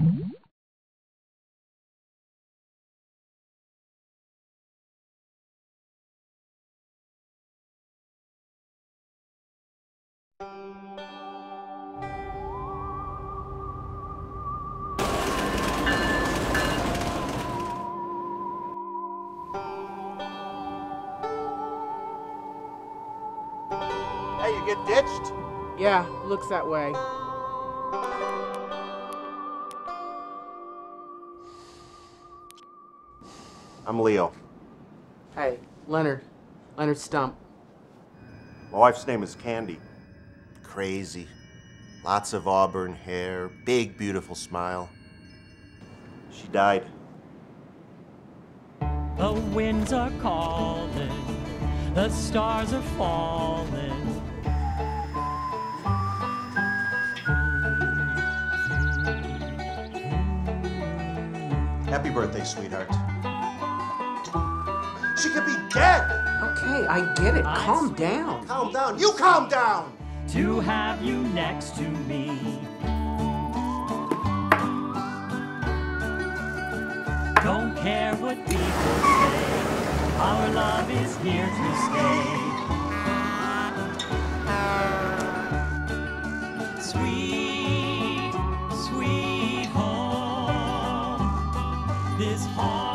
Hey, you get ditched? Yeah, looks that way. I'm Leo. Hey, Leonard. Leonard Stump. My wife's name is Candy. Crazy. Lots of auburn hair, big, beautiful smile. She died. The winds are calling, the stars are falling. Happy birthday, sweetheart. She could be dead! Okay, I get it. Calm down. Calm down. You calm down! To have you next to me. Don't care what people say, our love is here to stay. Sweet, sweet home. This heart.